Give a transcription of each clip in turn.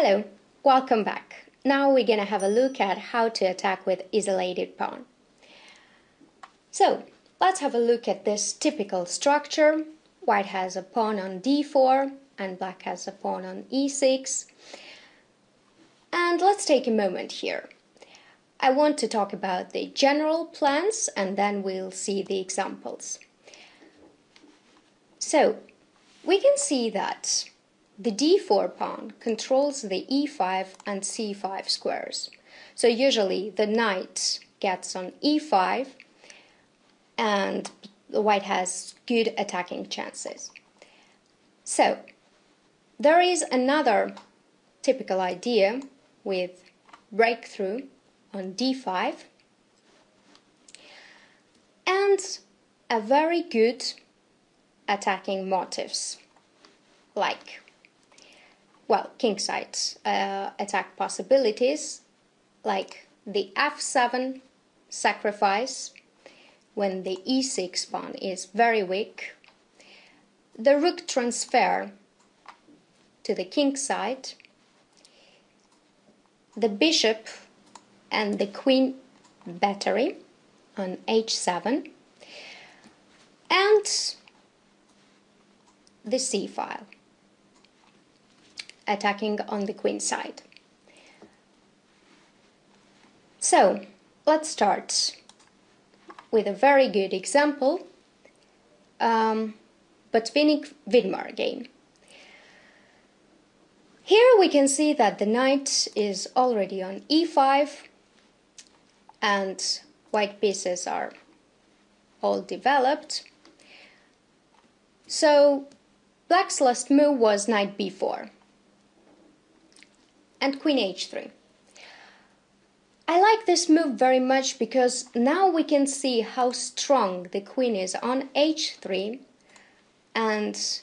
Hello, welcome back. Now we're gonna have a look at how to attack with isolated pawn. So, let's have a look at this typical structure. White has a pawn on d4 and black has a pawn on e6. And let's take a moment here. I want to talk about the general plans and then we'll see the examples. So, we can see that the d4 pawn controls the e5 and c5 squares. So usually the knight gets on e5 and the white has good attacking chances. So there is another typical idea with breakthrough on d5 and a very good attacking motifs like well, kingside uh, attack possibilities like the f7 sacrifice when the e6 pawn is very weak, the rook transfer to the king side, the bishop and the queen battery on h7, and the c file attacking on the queen side. So, let's start with a very good example, um, Botvinnik Vidmar game. Here we can see that the knight is already on e5 and white pieces are all developed. So black's last move was knight b4 and queen h3. I like this move very much because now we can see how strong the queen is on h3 and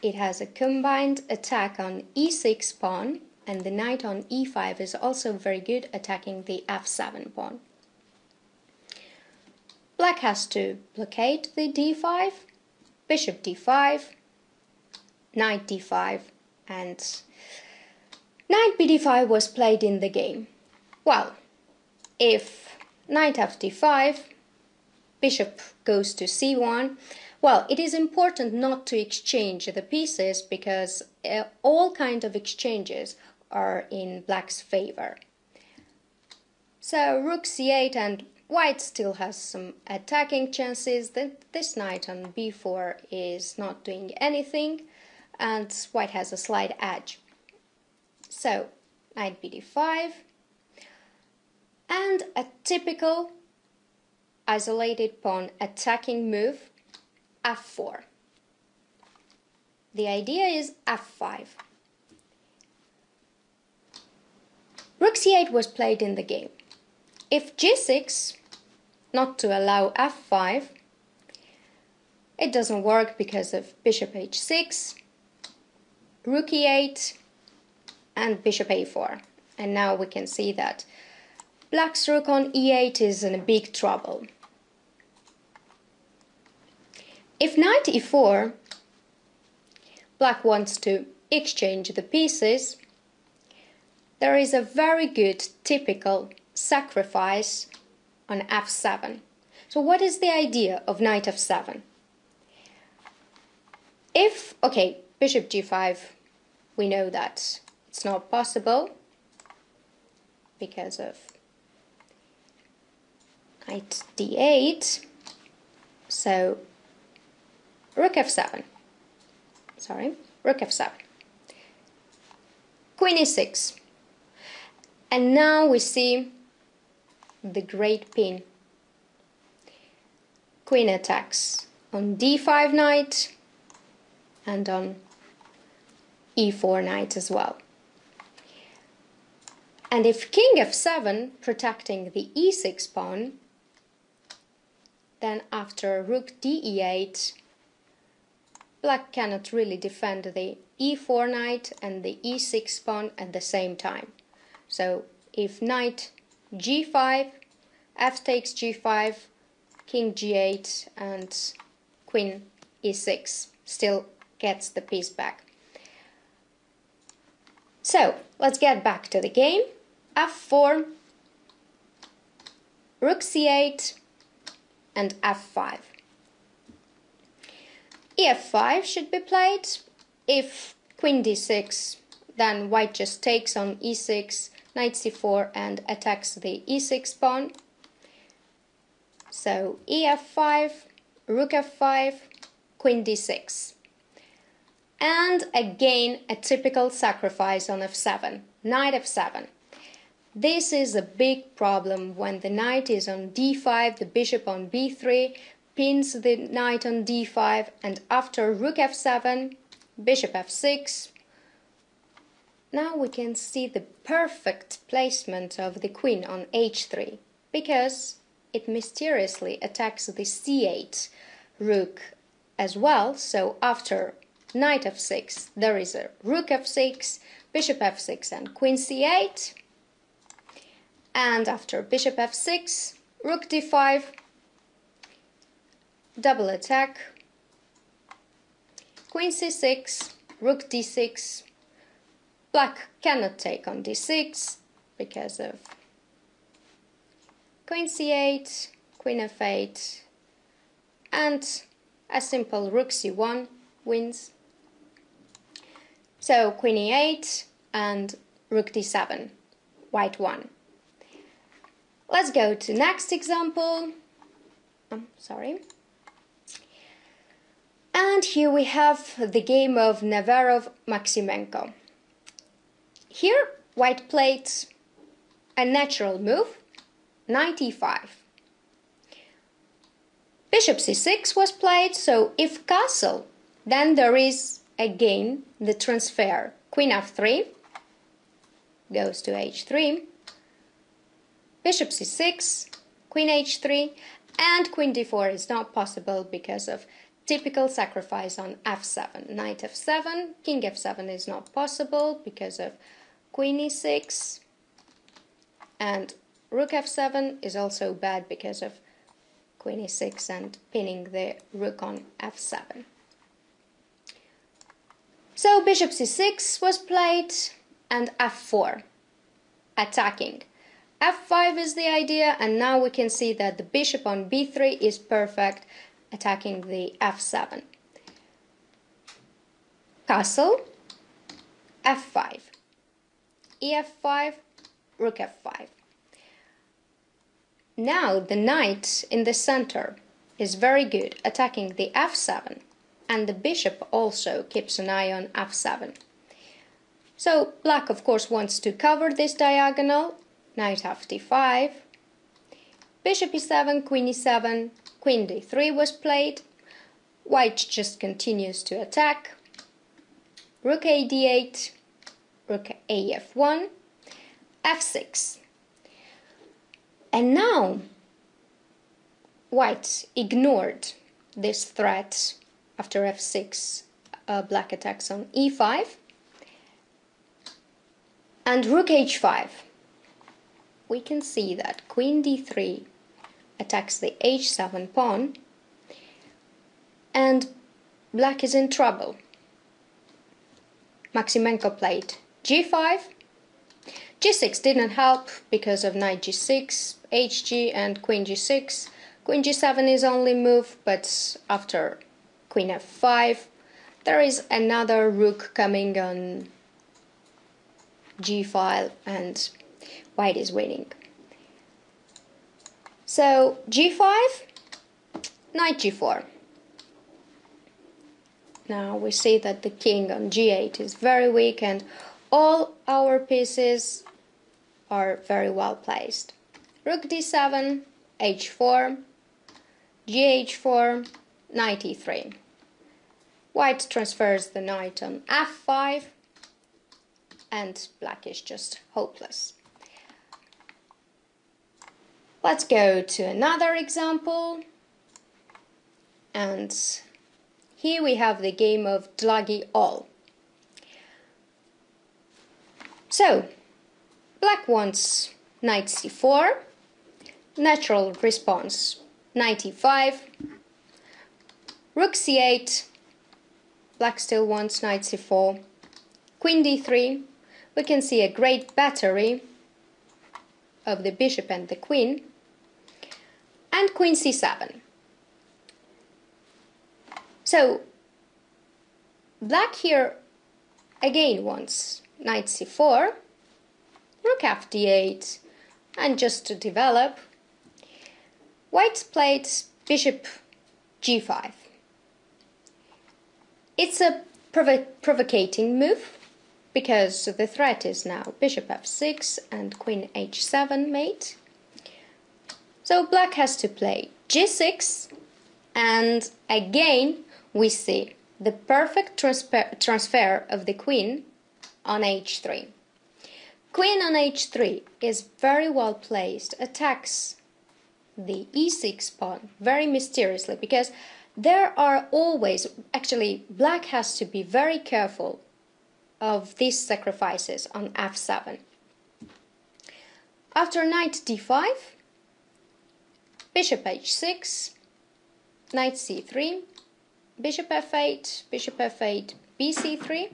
it has a combined attack on e6 pawn and the knight on e5 is also very good attacking the f7 pawn. Black has to blockade the d5, bishop d5, knight d5 and Knight bd5 was played in the game. Well, if knight f5, bishop goes to c1, well, it is important not to exchange the pieces because uh, all kind of exchanges are in black's favor. So rook c8 and white still has some attacking chances. This knight on b4 is not doing anything and white has a slight edge. So knight bd5 and a typical isolated pawn attacking move f4. The idea is f5. Rook c8 was played in the game. If g6, not to allow f5, it doesn't work because of bishop h6, rook e8, and bishop a4. And now we can see that black's rook on e8 is in a big trouble. If knight e4, black wants to exchange the pieces, there is a very good typical sacrifice on f7. So what is the idea of knight f7? If, okay, bishop g5, we know that it's not possible because of knight d8. So rook f7. Sorry, rook f7. Queen e6. And now we see the great pin. Queen attacks on d5 knight and on e4 knight as well. And if king f7 protecting the e6 pawn, then after rook de8, black cannot really defend the e4 knight and the e6 pawn at the same time. So if knight g5, f takes g5, king g8 and queen e6 still gets the piece back. So let's get back to the game. F4, rook c8, and f5. ef5 should be played. If queen d6, then white just takes on e6, knight c4, and attacks the e6 pawn. So ef5, rook f5, queen d6. And again, a typical sacrifice on f7, knight f7. This is a big problem when the knight is on d5, the bishop on b3, pins the knight on d5, and after rook f7, bishop f6. Now we can see the perfect placement of the queen on h3, because it mysteriously attacks the c8 rook as well, so after knight f6, there is a rook f6, bishop f6 and queen c8. And after bishop f6, rook d5, double attack, queen c6, rook d6, black cannot take on d6 because of queen c8, queen f8, and a simple rook c1 wins. So queen e8 and rook d7, white 1. Let's go to next example. Um, sorry. And here we have the game of Neverov-Maximenko. Here, white played a natural move, knight e5. Bishop c6 was played, so if castle, then there is again the transfer queen f3 goes to h3 bishop c6 queen h3 and queen d4 is not possible because of typical sacrifice on f7 knight f7 king f7 is not possible because of queen e6 and rook f7 is also bad because of queen e6 and pinning the rook on f7 so bishop c6 was played and f4, attacking. F5 is the idea and now we can see that the bishop on b3 is perfect, attacking the f7. Castle, f5, ef5, rook f5. Now the knight in the center is very good, attacking the f7 and the bishop also keeps an eye on f7. So black of course wants to cover this diagonal, knight d5, bishop e7, queen e7, queen d3 was played, white just continues to attack, rook a d8, rook a f1, f6. And now white ignored this threat after f6 uh, black attacks on e5 and rook h5 we can see that queen d3 attacks the h7 pawn and black is in trouble Maximenko played g5 g6 didn't help because of knight g6 hg and queen g6 queen g7 is only move but after queen f5. There is another rook coming on g file and white is winning. So g5, knight g4. Now we see that the king on g8 is very weak and all our pieces are very well placed. Rook d7, h4, gh4, knight e3. White transfers the knight on f5 and black is just hopeless. Let's go to another example. And here we have the game of Dlagi All. So, black wants knight c4, natural response knight e5, rook c8, Black still wants knight c4, queen d3, we can see a great battery of the bishop and the queen, and queen c7. So, black here again wants knight c4, rook f d8, and just to develop, white played bishop g5. It's a provo provocating move because the threat is now bishop f6 and queen h7 mate. So black has to play g6 and again we see the perfect transfer, transfer of the queen on h3. Queen on h3 is very well placed, attacks the e6 pawn very mysteriously because there are always, actually, black has to be very careful of these sacrifices on f7. After knight d5, bishop h6, knight c3, bishop f8, bishop f8, bc3,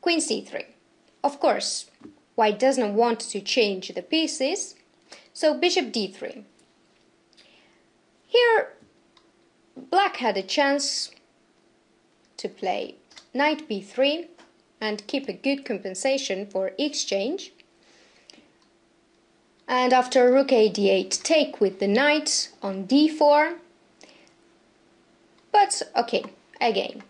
queen c3. Of course, white doesn't want to change the pieces, so bishop d3. Here, black had a chance to play knight b3 and keep a good compensation for exchange. And after rook a d8, take with the knight on d4. But okay, again,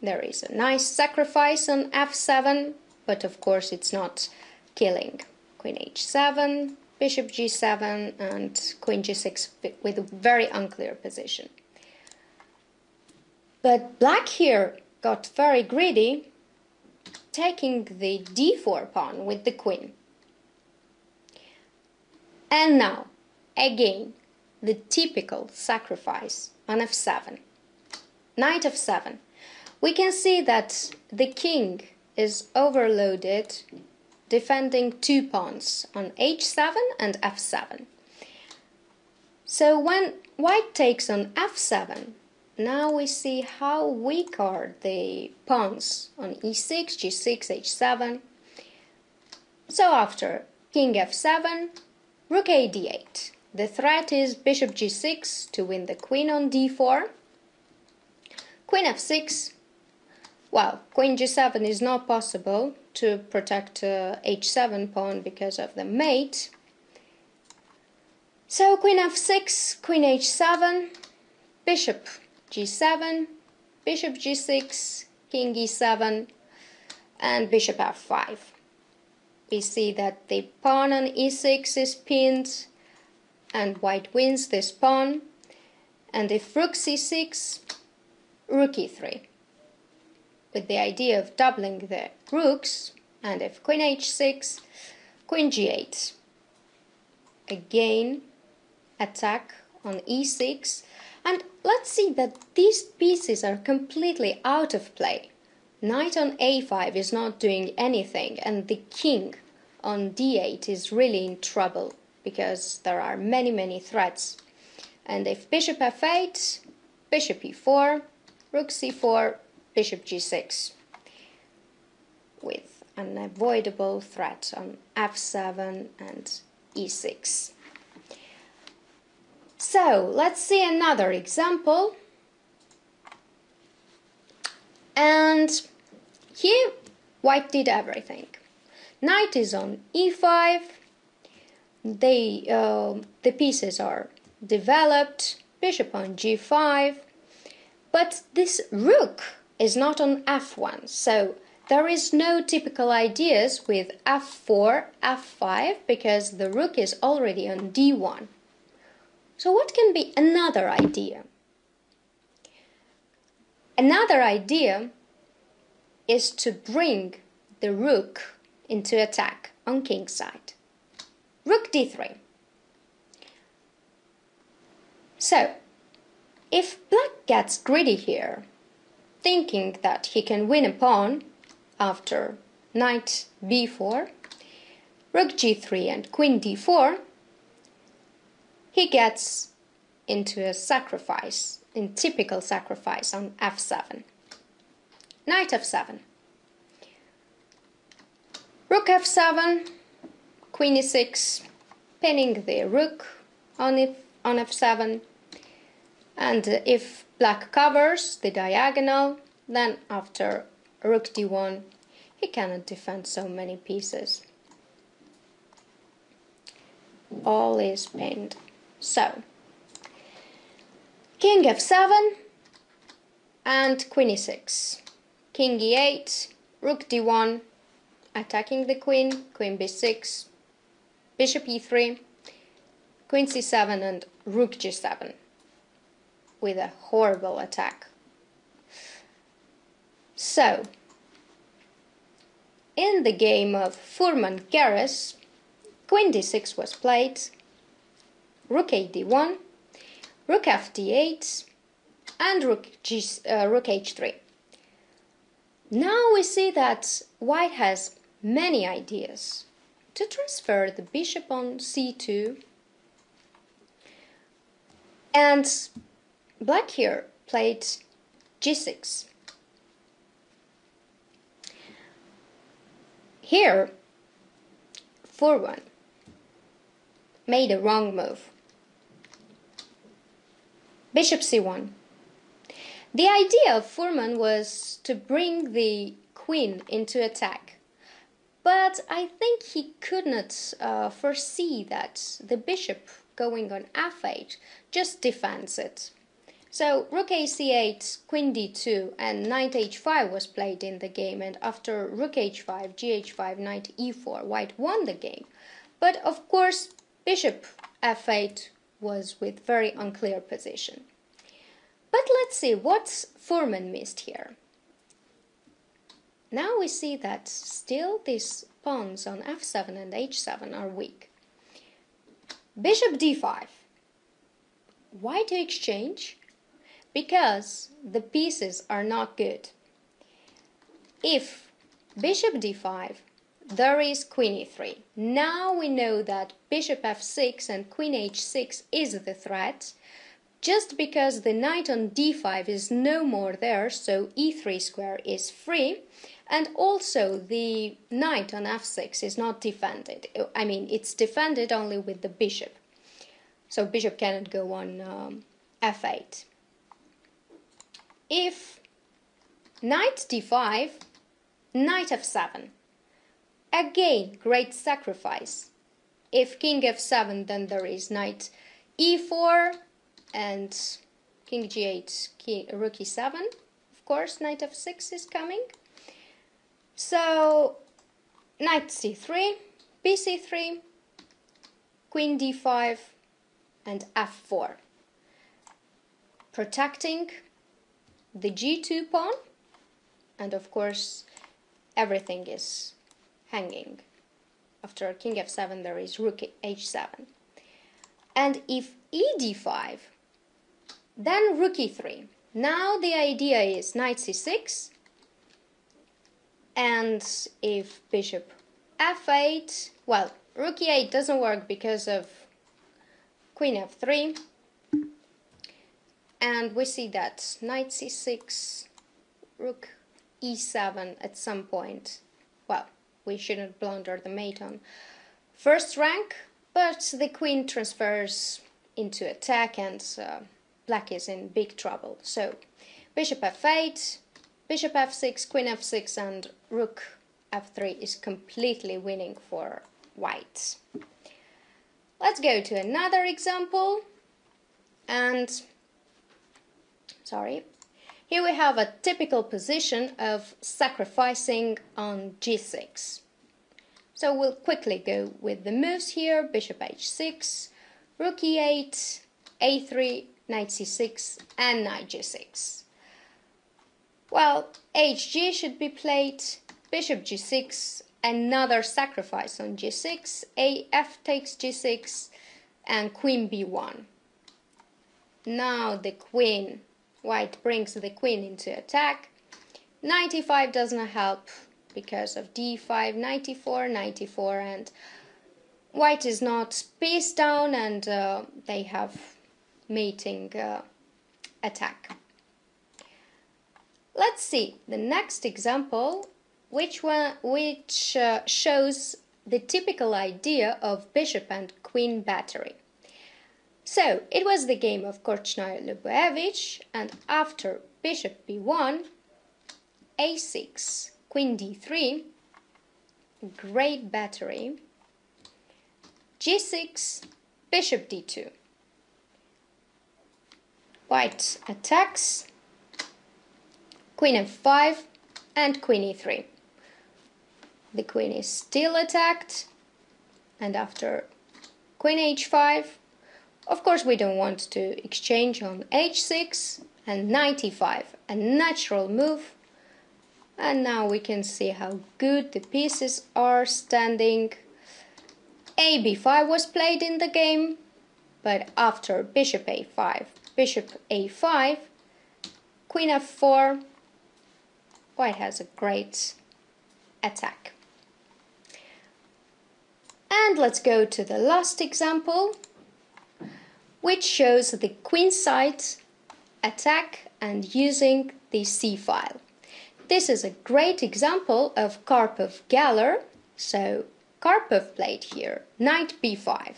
there is a nice sacrifice on f7, but of course it's not killing. Queen h7, bishop g7, and queen g6 with a very unclear position. But black here got very greedy, taking the d4 pawn with the queen. And now, again, the typical sacrifice on f7. Knight f7. We can see that the king is overloaded defending two pawns on h7 and f7. So when white takes on f7, now we see how weak are the pawns on e6, g6, h7. So after king f7, rook a d8. The threat is bishop g6 to win the queen on d4. Queen f6. Well, queen g7 is not possible to protect uh, h7 pawn because of the mate. So queen f6, queen h7, bishop g7, bishop g6, king e7, and bishop f5. We see that the pawn on e6 is pinned, and white wins this pawn. And if rook c6, rook e3. With the idea of doubling the rooks, and if queen h6, queen g8. Again, attack on e6, and let's see that these pieces are completely out of play. Knight on a5 is not doing anything and the king on d8 is really in trouble because there are many many threats. And if bishop f8, bishop e4, rook c4, bishop g6 with an avoidable threat on f7 and e6. So let's see another example. And here white did everything. Knight is on e5. They, uh, the pieces are developed. Bishop on g5. But this rook is not on f1. So there is no typical ideas with f4, f5 because the rook is already on d1. So what can be another idea? Another idea is to bring the rook into attack on king's side. Rook d3. So, if black gets greedy here, thinking that he can win a pawn after knight b4, rook g3 and queen d4, he gets into a sacrifice, in typical sacrifice on f7. Knight f7. Rook f7, queen e6, pinning the rook on, it, on f7. And if black covers the diagonal, then after rook d1, he cannot defend so many pieces. All is pinned. So, king f7 and queen e6. King e8, rook d1, attacking the queen, queen b6, bishop e3, queen c7 and rook g7 with a horrible attack. So, in the game of Furman Keres, queen d6 was played, rook a d1, rook f d8, and rook, G, uh, rook h3. Now we see that white has many ideas. To transfer the bishop on c2 and black here played g6 here Furman made a wrong move. Bishop c1 the idea of Furman was to bring the queen into attack but I think he could not uh, foresee that the bishop going on f8 just defends it. So rook a c8, queen d2 and knight h5 was played in the game and after rook h5, gh5, knight e4, white won the game. But of course bishop f8 was with very unclear position. But let's see what's Furman missed here. Now we see that still these pawns on f7 and h7 are weak. Bishop d5. Why to exchange? Because the pieces are not good. If bishop d5, there is queen e3. Now we know that bishop f6 and queen h6 is the threat, just because the knight on d5 is no more there, so e3 square is free, and also the knight on f6 is not defended. I mean, it's defended only with the bishop. So bishop cannot go on um, f8. If knight d5, knight f7. Again, great sacrifice. If king f7, then there is knight e4 and king g8, king, rook e7. Of course, knight f6 is coming. So, knight c3, bc3, queen d5, and f4. Protecting the g2 pawn, and of course, everything is hanging. After king f7, there is rook h7. And if e d5, then rook e3. Now the idea is knight c6, and if bishop f8, well, rook e8 doesn't work because of queen f3. And we see that knight c6, rook e7 at some point. Well, we shouldn't blunder the mate on first rank, but the queen transfers into attack and uh, black is in big trouble. So bishop f8, Bishop f6, queen f6 and rook f3 is completely winning for white. Let's go to another example. And, sorry, here we have a typical position of sacrificing on g6. So we'll quickly go with the moves here, bishop h6, rook e8, a3, knight c6 and knight g6. Well, hg should be played, bishop g6, another sacrifice on g6, af takes g6, and queen b1. Now the queen, white brings the queen into attack. 95 does not help because of d5, 94, 94, and white is not pieced down and uh, they have mating uh, attack. Let's see the next example which one which uh, shows the typical idea of bishop and queen battery. So it was the game of Korchnoi Ljubojevic, and after bishop b1, a6, queen d3, great battery, g6, bishop d2. White attacks, queen f5 and queen e3. The queen is still attacked and after queen h5 of course we don't want to exchange on h6 and knight e5 a natural move. And now we can see how good the pieces are standing. A b5 was played in the game but after bishop a5 bishop a5 queen f4 white has a great attack and let's go to the last example, which shows the queenside attack and using the c-file. This is a great example of Karpov-Geller, so Karpov played here, knight b5.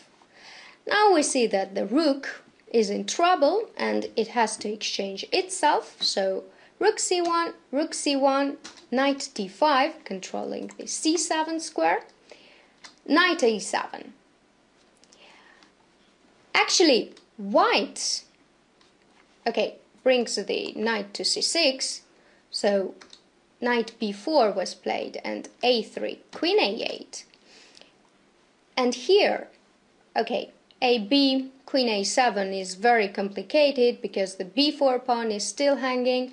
Now we see that the rook is in trouble and it has to exchange itself, so rook c1, rook c1, knight d5, controlling the c7 square, knight a7. Actually, white, okay, brings the knight to c6, so knight b4 was played and a3, queen a8. And here, okay, ab, queen a7 is very complicated because the b4 pawn is still hanging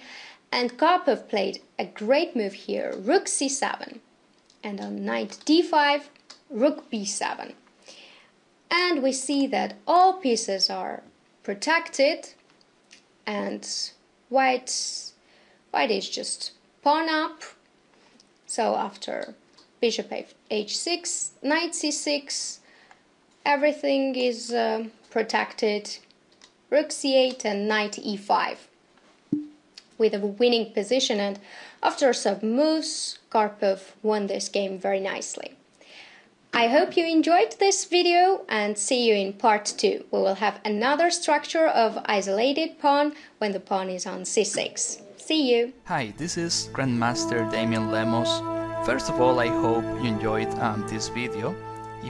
and Karpov played a great move here, rook c7. And on knight d5, rook b7. And we see that all pieces are protected and white, white is just pawn up. So after bishop h6, knight c6, everything is uh, protected. Rook c8 and knight e5 with a winning position and after some moves, Karpov won this game very nicely. I hope you enjoyed this video and see you in part 2. We will have another structure of isolated pawn when the pawn is on c6. See you! Hi, this is Grandmaster Damian Lemos. First of all, I hope you enjoyed um, this video.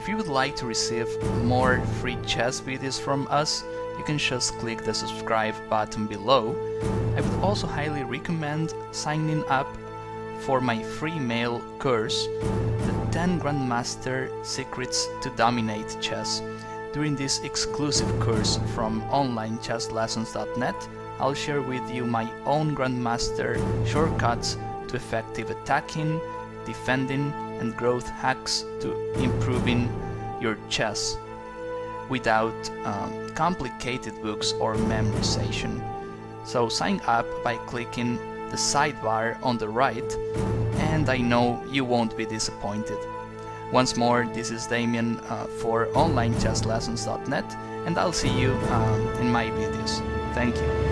If you would like to receive more free chess videos from us, you can just click the subscribe button below. I would also highly recommend signing up for my free mail course, The 10 Grandmaster Secrets to Dominate Chess. During this exclusive course from onlinechesslessons.net, I'll share with you my own Grandmaster shortcuts to effective attacking, defending, and growth hacks to improving your chess without um, complicated books or memorization. So sign up by clicking the sidebar on the right and I know you won't be disappointed. Once more, this is Damian uh, for onlinechesslessons.net and I'll see you um, in my videos. Thank you.